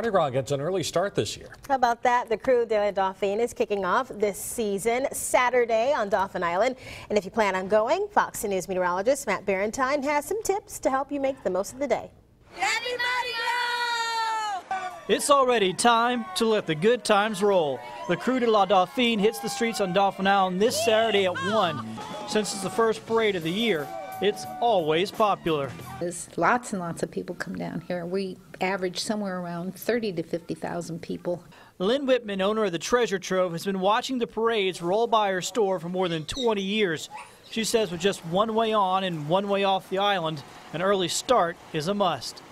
Mardi Gras gets an early start this year. How about that? The Krewe de la Dauphine is kicking off this season Saturday on Dauphin Island. And if you plan on going, Fox News meteorologist Matt Barrentine has some tips to help you make the most of the day. It's already time to let the good times roll. The Krewe de la Dauphine hits the streets on Dauphin Island this Saturday at 1. Since it's the first parade of the year, it's always popular. There's lots and lots of people come down here. We average somewhere around 30 to 50,000 people. Lynn Whitman, owner of the Treasure Trove, has been watching the parades roll by her store for more than 20 years. She says with just one way on and one way off the island, an early start is a must.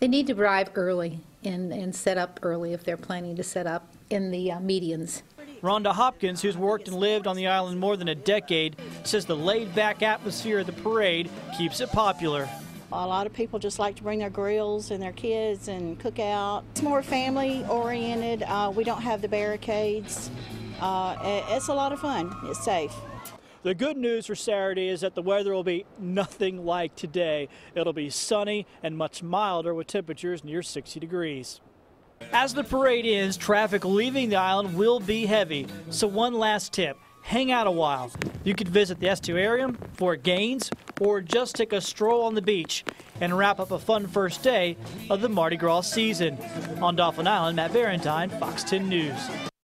They need to arrive early and, and set up early if they're planning to set up in the uh, medians. Rhonda Hopkins, who's worked and lived on the island more than a decade, says the laid back atmosphere of the parade keeps it popular. A lot of people just like to bring their grills and their kids and cook out. It's more family oriented. Uh, we don't have the barricades. Uh, it's a lot of fun. It's safe. The good news for Saturday is that the weather will be nothing like today. It'll be sunny and much milder with temperatures near 60 degrees. As the parade ends, traffic leaving the island will be heavy. So, one last tip hang out a while. You could visit the estuarium, Fort Gaines, or just take a stroll on the beach and wrap up a fun first day of the Mardi Gras season. On Dauphin Island, Matt Barrentine, Fox 10 News.